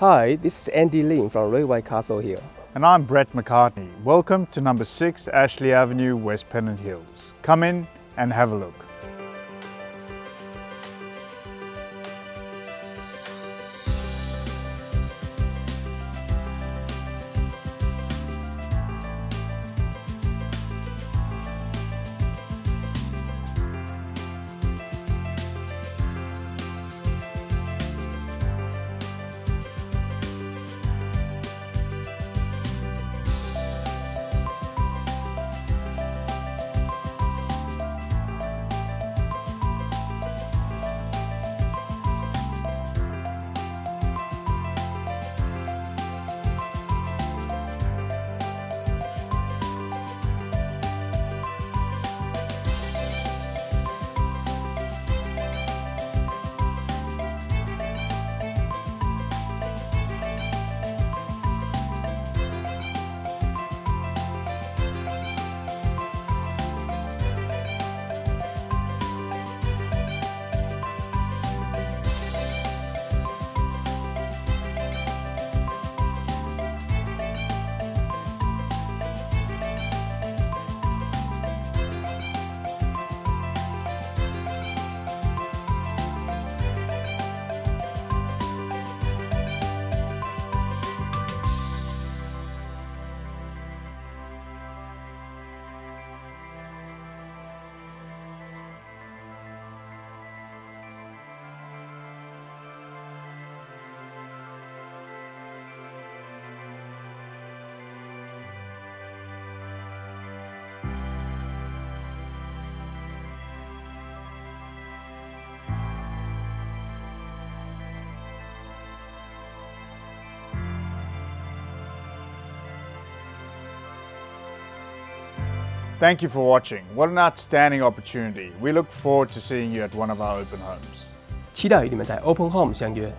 Hi, this is Andy Lin from Ray White Castle Hill. And I'm Brett McCartney. Welcome to number 6 Ashley Avenue, West Pennant Hills. Come in and have a look. Thank you for watching. What an outstanding opportunity. We look forward to seeing you at one of our open homes. 期待与你们在 Open Home 相约。